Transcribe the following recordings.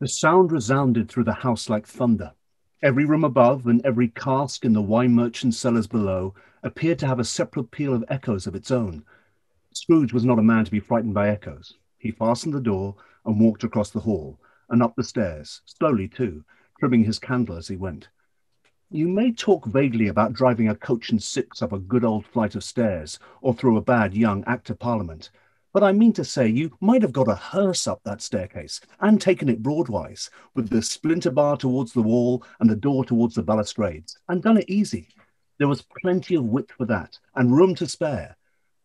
The sound resounded through the house like thunder. Every room above and every cask in the wine merchant's cellars below appeared to have a separate peal of echoes of its own. Scrooge was not a man to be frightened by echoes. He fastened the door and walked across the hall and up the stairs, slowly too, trimming his candle as he went. You may talk vaguely about driving a coach and six up a good old flight of stairs or through a bad young Act of Parliament, but I mean to say you might have got a hearse up that staircase and taken it broadwise, with the splinter bar towards the wall and the door towards the balustrades, and done it easy. There was plenty of width for that, and room to spare,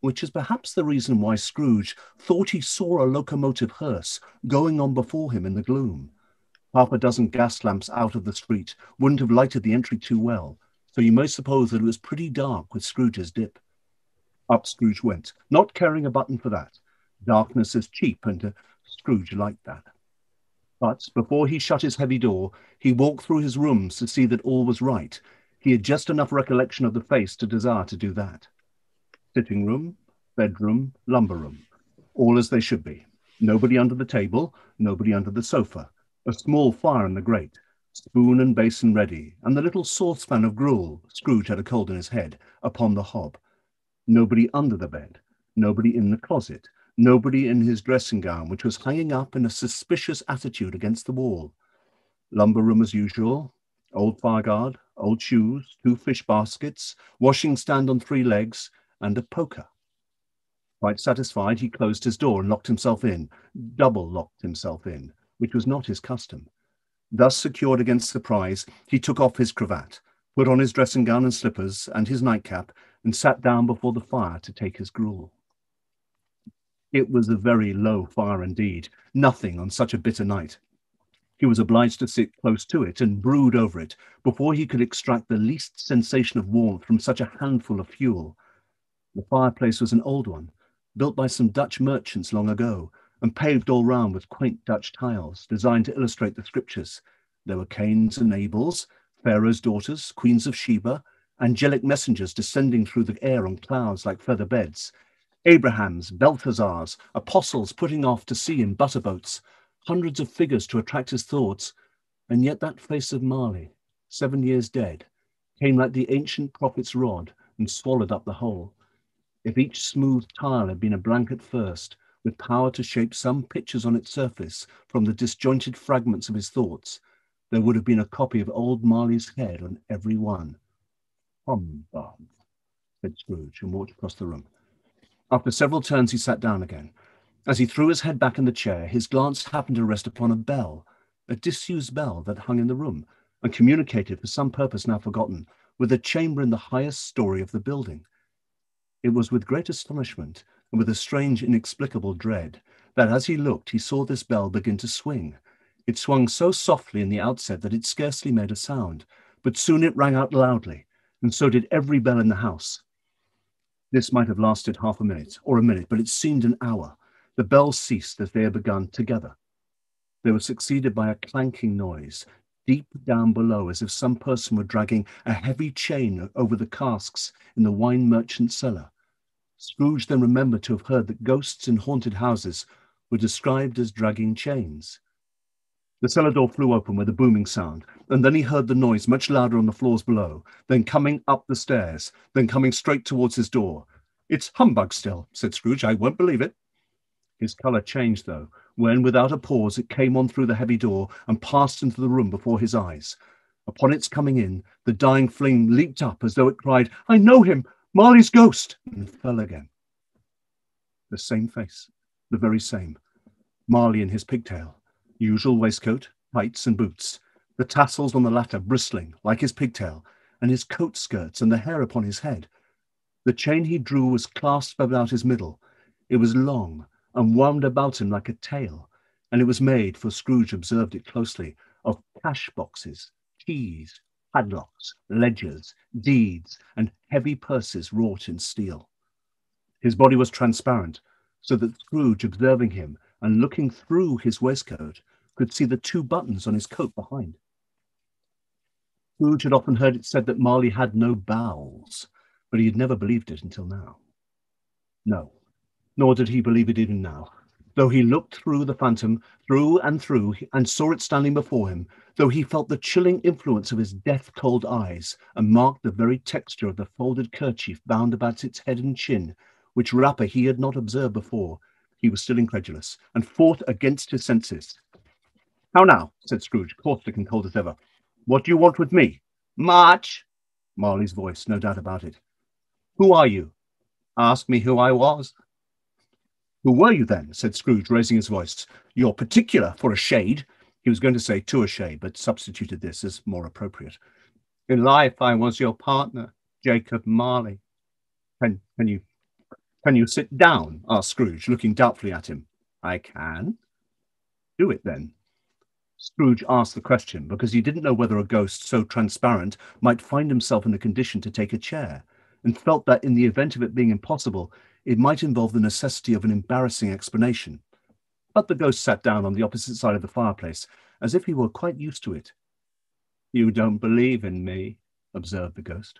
which is perhaps the reason why Scrooge thought he saw a locomotive hearse going on before him in the gloom. Half a dozen gas lamps out of the street wouldn't have lighted the entry too well, so you may suppose that it was pretty dark with Scrooge's dip. Up Scrooge went, not caring a button for that. Darkness is cheap, and Scrooge liked that. But before he shut his heavy door, he walked through his rooms to see that all was right. He had just enough recollection of the face to desire to do that. Sitting room, bedroom, lumber room, all as they should be. Nobody under the table, nobody under the sofa. A small fire in the grate, spoon and basin ready, and the little saucepan of gruel, Scrooge had a cold in his head, upon the hob. Nobody under the bed, nobody in the closet, nobody in his dressing gown, which was hanging up in a suspicious attitude against the wall. Lumber room as usual, old fireguard, old shoes, two fish baskets, washing stand on three legs, and a poker. Quite satisfied, he closed his door and locked himself in, double locked himself in, which was not his custom. Thus secured against surprise, he took off his cravat, put on his dressing gown and slippers and his nightcap, and sat down before the fire to take his gruel. It was a very low fire indeed, nothing on such a bitter night. He was obliged to sit close to it and brood over it before he could extract the least sensation of warmth from such a handful of fuel. The fireplace was an old one, built by some Dutch merchants long ago, and paved all round with quaint Dutch tiles designed to illustrate the scriptures. There were Cains and Abels, Pharaoh's daughters, queens of Sheba, angelic messengers descending through the air on clouds like feather beds, Abrahams, Balthazars, apostles putting off to sea in butterboats, hundreds of figures to attract his thoughts, and yet that face of Marley, seven years dead, came like the ancient prophet's rod and swallowed up the whole. If each smooth tile had been a blanket first, with power to shape some pictures on its surface from the disjointed fragments of his thoughts, there would have been a copy of old Marley's head on every one. Humbug, said Scrooge, and walked across the room. After several turns, he sat down again. As he threw his head back in the chair, his glance happened to rest upon a bell, a disused bell that hung in the room, and communicated, for some purpose now forgotten, with a chamber in the highest story of the building. It was with great astonishment and with a strange, inexplicable dread that as he looked, he saw this bell begin to swing. It swung so softly in the outset that it scarcely made a sound, but soon it rang out loudly, and so did every bell in the house. This might have lasted half a minute or a minute, but it seemed an hour. The bells ceased as they had begun together. They were succeeded by a clanking noise, deep down below, as if some person were dragging a heavy chain over the casks in the wine merchant's cellar. Scrooge then remembered to have heard that ghosts in haunted houses were described as dragging chains. The cellar door flew open with a booming sound, and then he heard the noise much louder on the floors below, then coming up the stairs, then coming straight towards his door. It's humbug still, said Scrooge. I won't believe it. His colour changed, though, when, without a pause, it came on through the heavy door and passed into the room before his eyes. Upon its coming in, the dying flame leaped up as though it cried, I know him, Marley's ghost, and fell again. The same face, the very same. Marley in his pigtail, usual waistcoat, tights, and boots, the tassels on the latter bristling like his pigtail, and his coat skirts and the hair upon his head. The chain he drew was clasped about his middle. It was long, and wound about him like a tail, and it was made, for Scrooge observed it closely, of cash boxes, keys, padlocks, ledgers, deeds, and heavy purses wrought in steel. His body was transparent, so that Scrooge, observing him and looking through his waistcoat, could see the two buttons on his coat behind. Scrooge had often heard it said that Marley had no bowels, but he had never believed it until now. No, nor did he believe it even now. Though he looked through the phantom, through and through, and saw it standing before him, though he felt the chilling influence of his death cold eyes, and marked the very texture of the folded kerchief bound about its head and chin, which wrapper he had not observed before, he was still incredulous, and fought against his senses. How now? said Scrooge, caustic and cold as ever. What do you want with me? March! Marley's voice, no doubt about it. Who are you? Ask me who I was. Who were you then? said Scrooge, raising his voice. You're particular for a shade. He was going to say to a shade, but substituted this as more appropriate. In life, I was your partner, Jacob Marley. Can, can you can you sit down? asked Scrooge, looking doubtfully at him. I can. Do it then. Scrooge asked the question because he didn't know whether a ghost so transparent might find himself in a condition to take a chair, and felt that in the event of it being impossible, it might involve the necessity of an embarrassing explanation. But the ghost sat down on the opposite side of the fireplace, as if he were quite used to it. You don't believe in me, observed the ghost.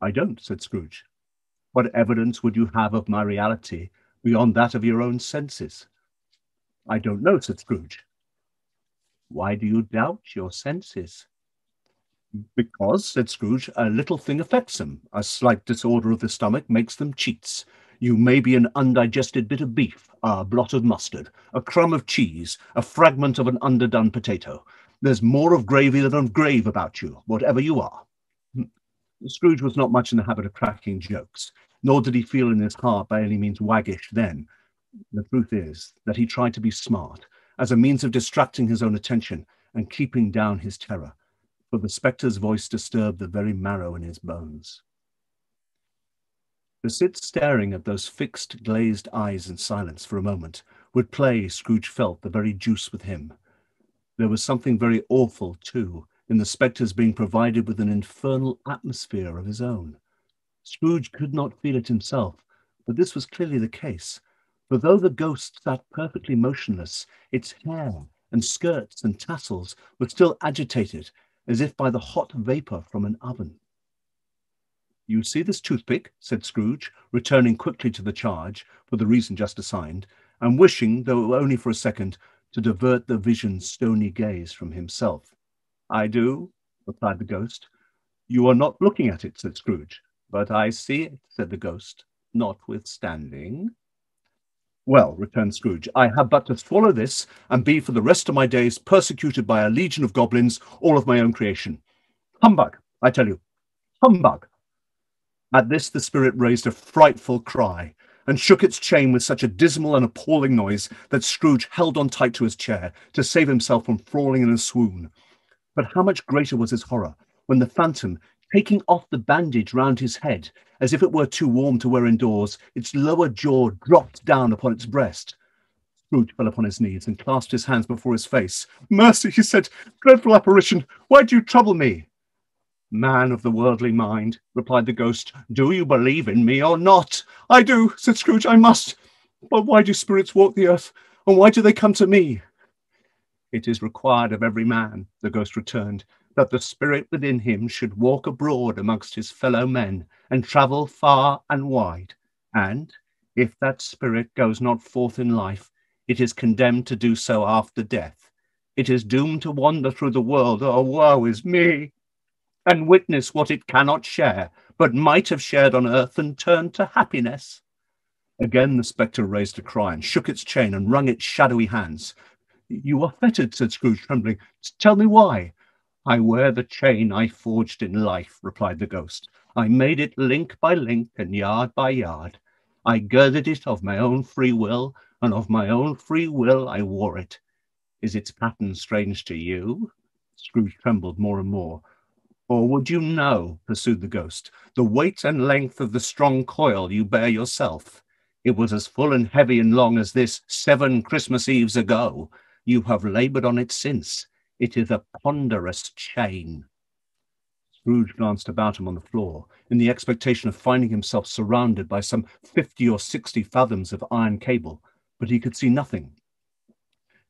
I don't, said Scrooge. What evidence would you have of my reality beyond that of your own senses? I don't know, said Scrooge. Why do you doubt your senses? Because, said Scrooge, a little thing affects them. A slight disorder of the stomach makes them cheats. You may be an undigested bit of beef, a blot of mustard, a crumb of cheese, a fragment of an underdone potato. There's more of gravy than of grave about you, whatever you are. Hmm. Scrooge was not much in the habit of cracking jokes, nor did he feel in his heart by any means waggish then. The truth is that he tried to be smart, as a means of distracting his own attention and keeping down his terror, for the spectre's voice disturbed the very marrow in his bones. To sit staring at those fixed, glazed eyes in silence for a moment would play, Scrooge felt, the very juice with him. There was something very awful, too, in the spectre's being provided with an infernal atmosphere of his own. Scrooge could not feel it himself, but this was clearly the case, for though the ghost sat perfectly motionless, its hair and skirts and tassels were still agitated as if by the hot vapour from an oven. You see this toothpick, said Scrooge, returning quickly to the charge for the reason just assigned, and wishing, though only for a second, to divert the vision's stony gaze from himself. I do, replied the ghost. You are not looking at it, said Scrooge. But I see it, said the ghost, notwithstanding. Well, returned Scrooge, I have but to swallow this and be for the rest of my days persecuted by a legion of goblins, all of my own creation. Humbug, I tell you, humbug. At this the spirit raised a frightful cry and shook its chain with such a dismal and appalling noise that Scrooge held on tight to his chair to save himself from falling in a swoon. But how much greater was his horror when the phantom, taking off the bandage round his head, as if it were too warm to wear indoors, its lower jaw dropped down upon its breast. Scrooge fell upon his knees and clasped his hands before his face. Mercy, he said, dreadful apparition, why do you trouble me? Man of the worldly mind, replied the ghost, do you believe in me or not? I do, said Scrooge, I must. But why do spirits walk the earth, and why do they come to me? It is required of every man, the ghost returned, that the spirit within him should walk abroad amongst his fellow men and travel far and wide. And if that spirit goes not forth in life, it is condemned to do so after death. It is doomed to wander through the world, oh, woe is me, and witness what it cannot share, but might have shared on earth and turned to happiness. Again the spectre raised a cry and shook its chain and wrung its shadowy hands. You are fettered, said Scrooge, trembling. Tell me why. I wear the chain I forged in life, replied the ghost. I made it link by link and yard by yard. I girded it of my own free will, and of my own free will I wore it. Is its pattern strange to you? Scrooge trembled more and more. Or would you know, pursued the ghost, the weight and length of the strong coil you bear yourself? It was as full and heavy and long as this seven Christmas Eves ago. You have laboured on it since. It is a ponderous chain. Scrooge glanced about him on the floor in the expectation of finding himself surrounded by some fifty or sixty fathoms of iron cable, but he could see nothing.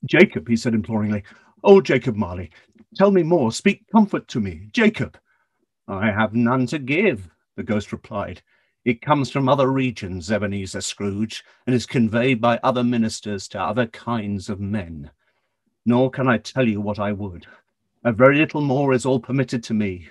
Jacob, he said imploringly, Oh, Jacob Marley, tell me more. Speak comfort to me. Jacob. I have none to give, the ghost replied. It comes from other regions, Ebenezer Scrooge, and is conveyed by other ministers to other kinds of men. Nor can I tell you what I would. A very little more is all permitted to me.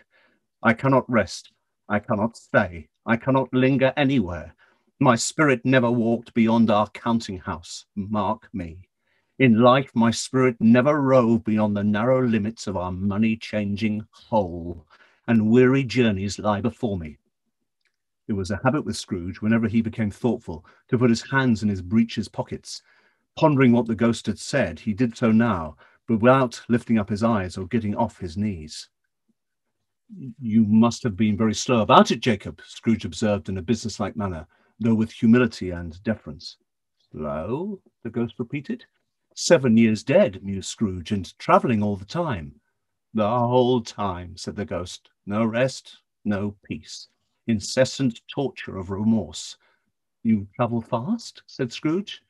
I cannot rest. I cannot stay. I cannot linger anywhere. My spirit never walked beyond our counting house. Mark me. In life, my spirit never roved beyond the narrow limits of our money changing hole, and weary journeys lie before me. It was a habit with Scrooge, whenever he became thoughtful, to put his hands in his breeches pockets. Pondering what the ghost had said, he did so now, but without lifting up his eyes or getting off his knees. You must have been very slow about it, Jacob, Scrooge observed in a businesslike manner, though with humility and deference. Slow? the ghost repeated. Seven years dead, mused Scrooge, and travelling all the time. The whole time, said the ghost. No rest, no peace incessant torture of remorse. You travel fast? said Scrooge.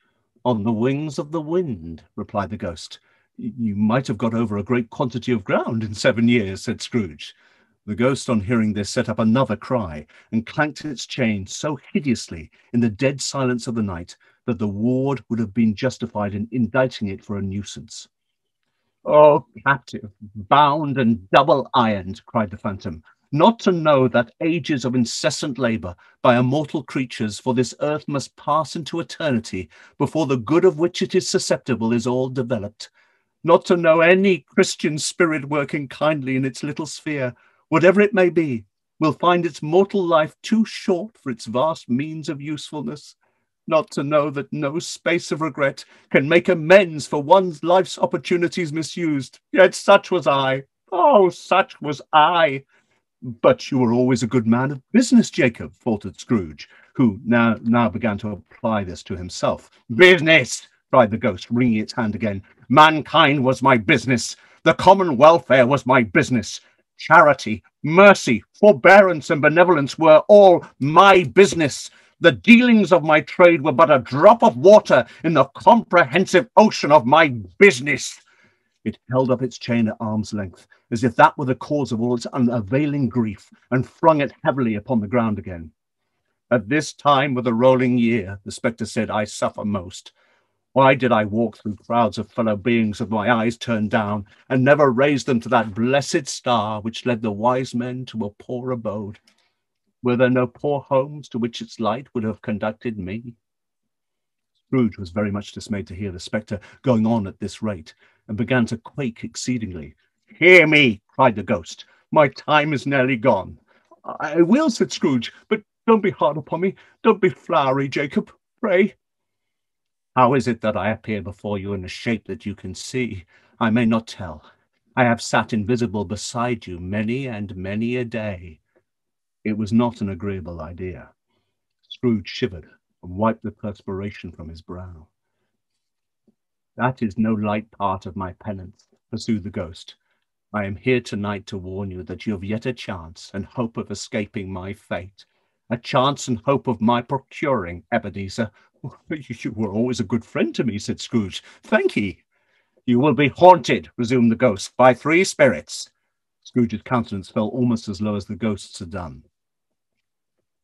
On the wings of the wind, replied the ghost. You might have got over a great quantity of ground in seven years, said Scrooge. The ghost, on hearing this, set up another cry and clanked its chain so hideously in the dead silence of the night that the ward would have been justified in indicting it for a nuisance. Oh, captive, bound and double ironed, cried the phantom, not to know that ages of incessant labour by immortal creatures for this earth must pass into eternity before the good of which it is susceptible is all developed, not to know any Christian spirit working kindly in its little sphere, whatever it may be, will find its mortal life too short for its vast means of usefulness, not to know that no space of regret can make amends for one's life's opportunities misused. Yet such was I. Oh, such was I. But you were always a good man of business, Jacob, faltered Scrooge, who now, now began to apply this to himself. Business! cried the ghost, wringing its hand again. Mankind was my business. The common welfare was my business. Charity, mercy, forbearance, and benevolence were all my business. The dealings of my trade were but a drop of water in the comprehensive ocean of my business. It held up its chain at arm's length, as if that were the cause of all its unavailing grief, and flung it heavily upon the ground again. At this time of the rolling year, the spectre said, I suffer most. Why did I walk through crowds of fellow beings with my eyes turned down, and never raise them to that blessed star which led the wise men to a poor abode? Were there no poor homes to which its light would have conducted me? Scrooge was very much dismayed to hear the spectre going on at this rate, and began to quake exceedingly. Hear me, cried the ghost. My time is nearly gone. I will, said Scrooge, but don't be hard upon me. Don't be flowery, Jacob, pray. How is it that I appear before you in a shape that you can see? I may not tell. I have sat invisible beside you many and many a day. It was not an agreeable idea. Scrooge shivered and wiped the perspiration from his brow. That is no light part of my penance, pursued the ghost. I am here tonight to warn you that you have yet a chance and hope of escaping my fate, a chance and hope of my procuring Ebenezer. You were always a good friend to me, said Scrooge. Thank ye. You will be haunted, resumed the ghost, by three spirits. Scrooge's countenance fell almost as low as the ghost's had done.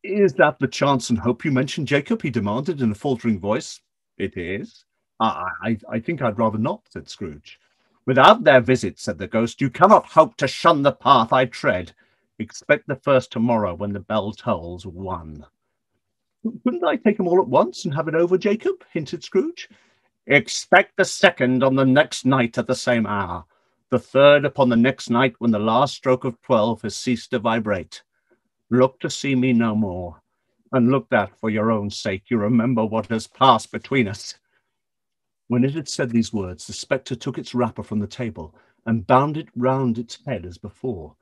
Is that the chance and hope you mentioned, Jacob? he demanded in a faltering voice. It is. I, I, I think I'd rather not, said Scrooge. Without their visit, said the ghost, you cannot hope to shun the path I tread. Expect the first tomorrow when the bell tolls one. Couldn't I take them all at once and have it over, Jacob? hinted Scrooge. Expect the second on the next night at the same hour, the third upon the next night when the last stroke of twelve has ceased to vibrate. Look to see me no more, and look that for your own sake you remember what has passed between us. When it had said these words, the spectre took its wrapper from the table and bound it round its head as before.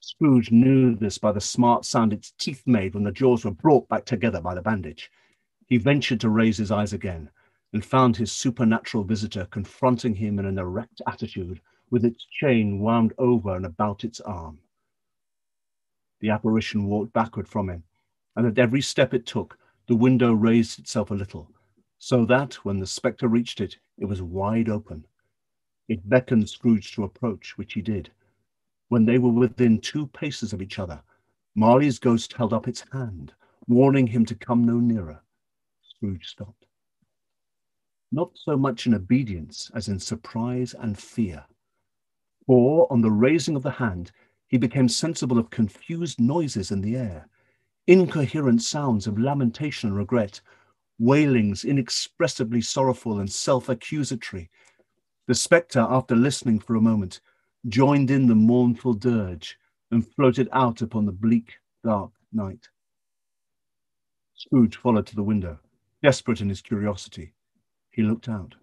Scrooge knew this by the smart sound its teeth made when the jaws were brought back together by the bandage. He ventured to raise his eyes again and found his supernatural visitor confronting him in an erect attitude with its chain wound over and about its arm. The apparition walked backward from him, and at every step it took, the window raised itself a little, so that when the spectre reached it, it was wide open. It beckoned Scrooge to approach, which he did. When they were within two paces of each other, Marley's ghost held up its hand, warning him to come no nearer. Scrooge stopped. Not so much in obedience as in surprise and fear. For, on the raising of the hand, he became sensible of confused noises in the air, incoherent sounds of lamentation and regret, wailings inexpressibly sorrowful and self accusatory. The spectre, after listening for a moment, joined in the mournful dirge and floated out upon the bleak, dark night. Scrooge followed to the window, desperate in his curiosity. He looked out.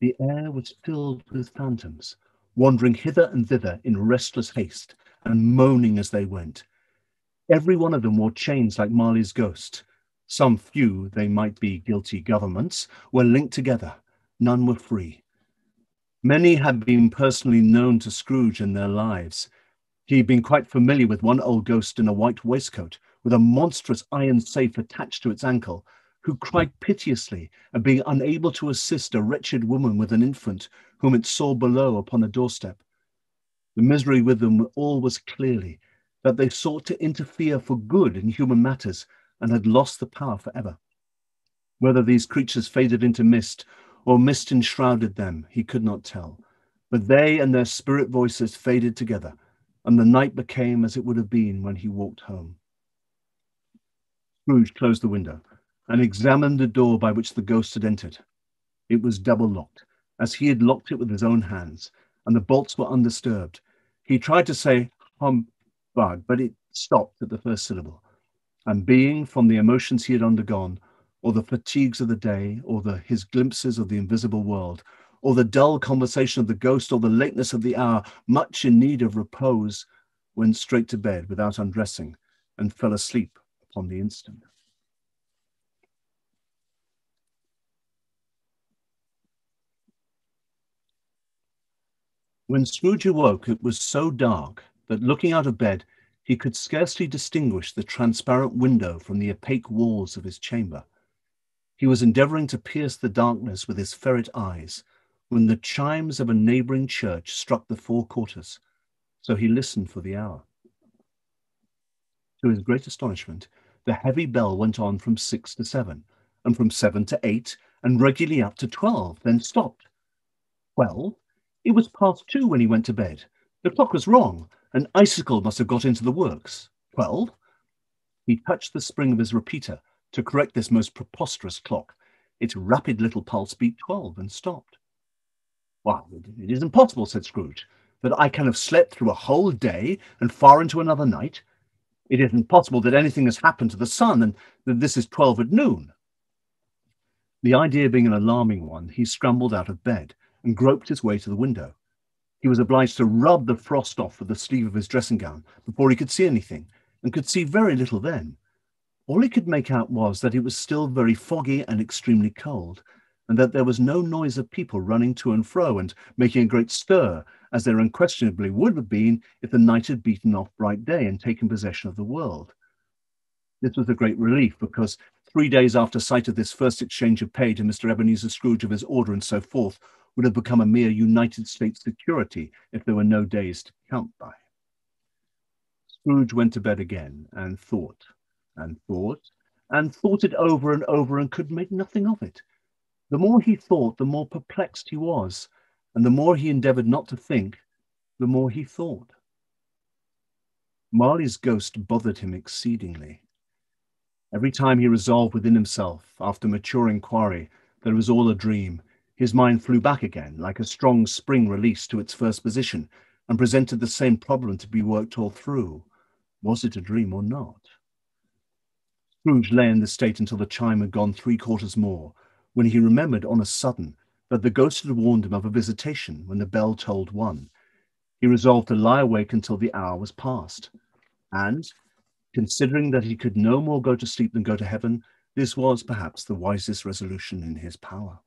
The air was filled with phantoms, wandering hither and thither in restless haste and moaning as they went. Every one of them wore chains like Marley's ghost. Some few, they might be guilty governments, were linked together. None were free. Many had been personally known to Scrooge in their lives. He had been quite familiar with one old ghost in a white waistcoat, with a monstrous iron safe attached to its ankle, who cried piteously at being unable to assist a wretched woman with an infant whom it saw below upon a doorstep. The misery with them all was clearly that they sought to interfere for good in human matters and had lost the power forever. Whether these creatures faded into mist or mist enshrouded them, he could not tell. But they and their spirit voices faded together, and the night became as it would have been when he walked home. Scrooge closed the window and examined the door by which the ghost had entered. It was double locked, as he had locked it with his own hands, and the bolts were undisturbed. He tried to say humbug, but it stopped at the first syllable. And being, from the emotions he had undergone, or the fatigues of the day, or the, his glimpses of the invisible world, or the dull conversation of the ghost, or the lateness of the hour, much in need of repose, went straight to bed without undressing, and fell asleep upon the instant. When Scrooge awoke, it was so dark that looking out of bed, he could scarcely distinguish the transparent window from the opaque walls of his chamber. He was endeavoring to pierce the darkness with his ferret eyes when the chimes of a neighboring church struck the four quarters, so he listened for the hour. To his great astonishment, the heavy bell went on from six to seven, and from seven to eight, and regularly up to twelve, then stopped. Well, it was past two when he went to bed. The clock was wrong. An icicle must have got into the works. Twelve? He touched the spring of his repeater to correct this most preposterous clock. Its rapid little pulse beat twelve and stopped. Why, it isn't possible, said Scrooge, that I can have slept through a whole day and far into another night. It isn't possible that anything has happened to the sun and that this is twelve at noon. The idea being an alarming one, he scrambled out of bed and groped his way to the window. He was obliged to rub the frost off with the sleeve of his dressing gown before he could see anything, and could see very little then. All he could make out was that it was still very foggy and extremely cold, and that there was no noise of people running to and fro and making a great stir, as there unquestionably would have been if the night had beaten off bright day and taken possession of the world. This was a great relief because three days after sight of this first exchange of pay to Mr. Ebenezer Scrooge of his order and so forth would have become a mere United States security if there were no days to count by. Scrooge went to bed again and thought and thought and thought it over and over and could make nothing of it. The more he thought, the more perplexed he was, and the more he endeavored not to think, the more he thought. Marley's ghost bothered him exceedingly. Every time he resolved within himself, after mature inquiry, that it was all a dream, his mind flew back again, like a strong spring released to its first position, and presented the same problem to be worked all through. Was it a dream or not? Scrooge lay in this state until the chime had gone three quarters more, when he remembered on a sudden that the ghost had warned him of a visitation when the bell tolled one. He resolved to lie awake until the hour was past. And, considering that he could no more go to sleep than go to heaven, this was perhaps the wisest resolution in his power.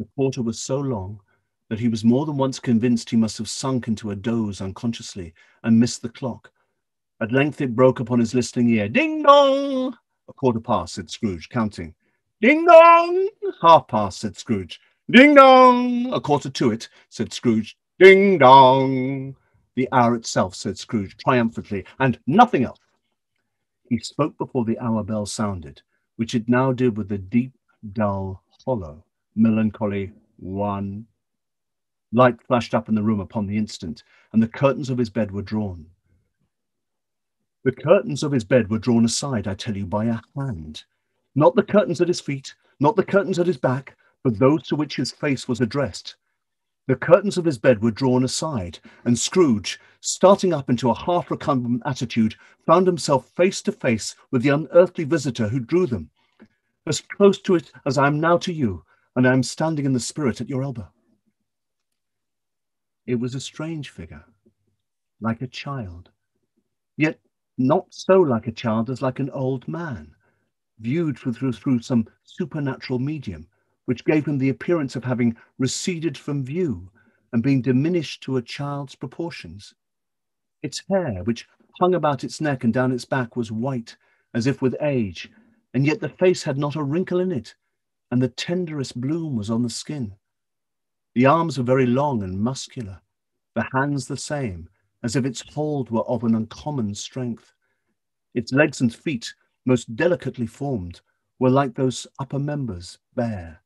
The quarter was so long that he was more than once convinced he must have sunk into a doze unconsciously and missed the clock, at length it broke upon his listening ear. Ding dong! A quarter past, said Scrooge, counting. Ding dong! Half past, said Scrooge. Ding dong! A quarter to it, said Scrooge. Ding dong! The hour itself, said Scrooge triumphantly, and nothing else. He spoke before the hour bell sounded, which it now did with a deep, dull, hollow, melancholy one. Light flashed up in the room upon the instant, and the curtains of his bed were drawn. The curtains of his bed were drawn aside, I tell you, by a hand. Not the curtains at his feet, not the curtains at his back, but those to which his face was addressed. The curtains of his bed were drawn aside, and Scrooge, starting up into a half recumbent attitude, found himself face to face with the unearthly visitor who drew them, as close to it as I am now to you, and I am standing in the spirit at your elbow. It was a strange figure, like a child, yet not so like a child as like an old man, viewed through, through, some supernatural medium which gave him the appearance of having receded from view and being diminished to a child's proportions. Its hair, which hung about its neck and down its back, was white, as if with age, and yet the face had not a wrinkle in it, and the tenderest bloom was on the skin. The arms were very long and muscular, the hands the same, as if its hold were of an uncommon strength. Its legs and feet, most delicately formed, were like those upper members, bare,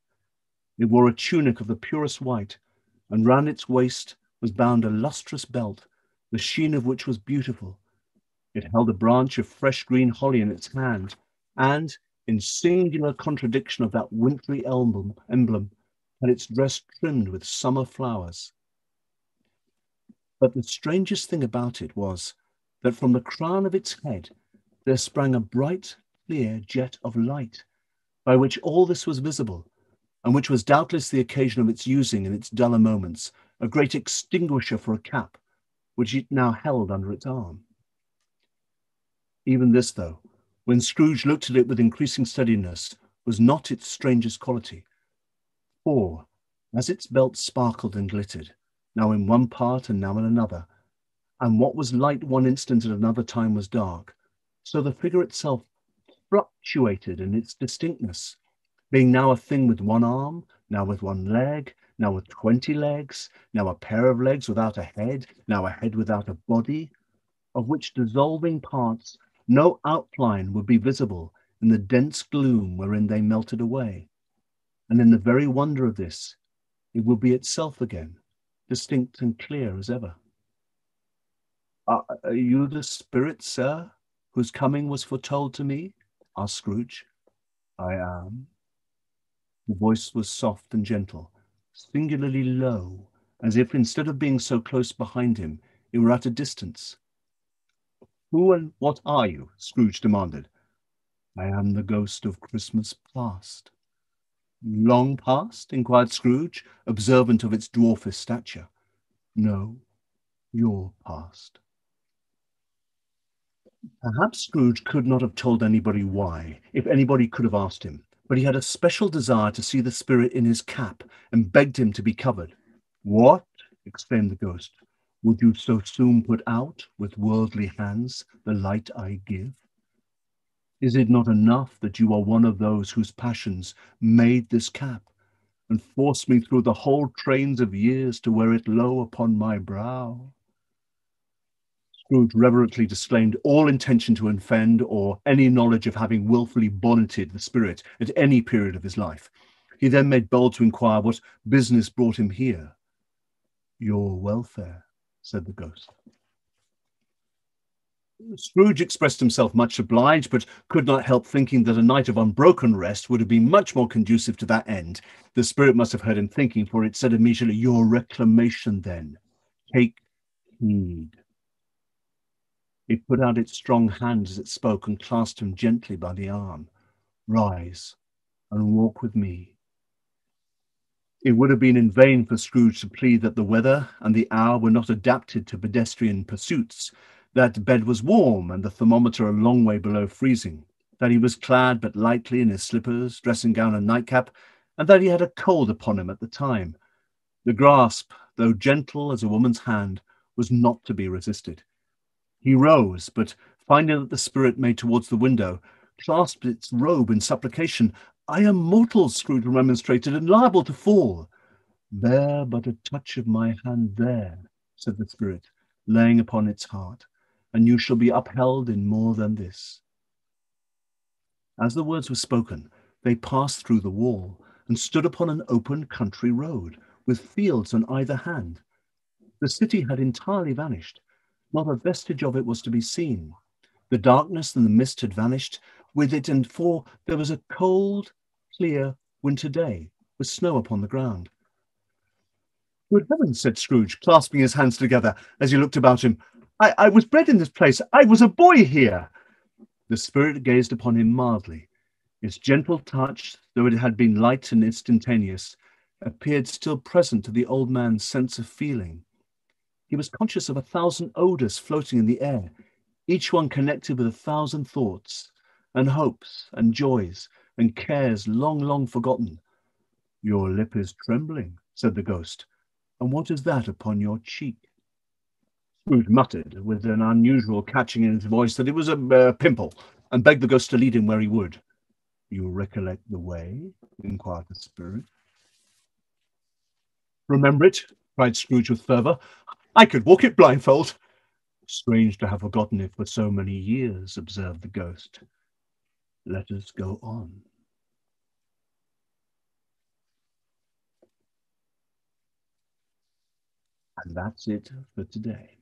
it wore a tunic of the purest white, and round its waist was bound a lustrous belt, the sheen of which was beautiful. It held a branch of fresh green holly in its hand, and, in singular contradiction of that wintry emblem, emblem had its dress trimmed with summer flowers. But the strangest thing about it was that from the crown of its head there sprang a bright, clear jet of light, by which all this was visible, and which was doubtless the occasion of its using in its duller moments a great extinguisher for a cap, which it now held under its arm. Even this, though, when Scrooge looked at it with increasing steadiness, was not its strangest quality. For, as its belt sparkled and glittered, now in one part and now in another, and what was light one instant at another time was dark, so the figure itself fluctuated in its distinctness, being now a thing with one arm, now with one leg, now with 20 legs, now a pair of legs without a head, now a head without a body, of which dissolving parts no outline would be visible in the dense gloom wherein they melted away. And in the very wonder of this, it would be itself again, distinct and clear as ever. Are, are you the spirit, sir, whose coming was foretold to me? asked Scrooge. I am, the voice was soft and gentle, singularly low, as if instead of being so close behind him, it were at a distance. Who and what are you? Scrooge demanded. I am the ghost of Christmas past. Long past? inquired Scrooge, observant of its dwarfish stature. No, your past. Perhaps Scrooge could not have told anybody why, if anybody could have asked him but he had a special desire to see the spirit in his cap and begged him to be covered. What? exclaimed the ghost. Would you so soon put out with worldly hands the light I give? Is it not enough that you are one of those whose passions made this cap and forced me through the whole trains of years to wear it low upon my brow? Scrooge reverently disclaimed all intention to offend or any knowledge of having wilfully bonneted the spirit at any period of his life. He then made bold to inquire what business brought him here. Your welfare, said the ghost. Scrooge expressed himself much obliged, but could not help thinking that a night of unbroken rest would have been much more conducive to that end. The spirit must have heard him thinking, for it said immediately, Your reclamation, then. Take heed. It put out its strong hand as it spoke and clasped him gently by the arm. Rise and walk with me. It would have been in vain for Scrooge to plead that the weather and the hour were not adapted to pedestrian pursuits, that bed was warm and the thermometer a long way below freezing, that he was clad but lightly in his slippers, dressing gown, and nightcap, and that he had a cold upon him at the time. The grasp, though gentle as a woman's hand, was not to be resisted. He rose, but finding that the spirit made towards the window, clasped its robe in supplication. I am mortal, Scrooge remonstrated, and liable to fall. Bear but a touch of my hand there, said the spirit, laying upon its heart, and you shall be upheld in more than this. As the words were spoken, they passed through the wall and stood upon an open country road with fields on either hand. The city had entirely vanished. Not a vestige of it was to be seen. The darkness and the mist had vanished with it, and for there was a cold, clear winter day with snow upon the ground. Good heavens, said Scrooge, clasping his hands together as he looked about him. I, I was bred in this place. I was a boy here. The spirit gazed upon him mildly. Its gentle touch, though it had been light and instantaneous, appeared still present to the old man's sense of feeling. He was conscious of a thousand odours floating in the air, each one connected with a thousand thoughts, and hopes, and joys, and cares long, long forgotten. Your lip is trembling, said the ghost. And what is that upon your cheek? Scrooge muttered, with an unusual catching in his voice, that it was a uh, pimple, and begged the ghost to lead him where he would. You recollect the way? inquired the spirit. Remember it? cried Scrooge with fervour. I could walk it blindfold. Strange to have forgotten it for so many years, observed the ghost. Let us go on. And that's it for today.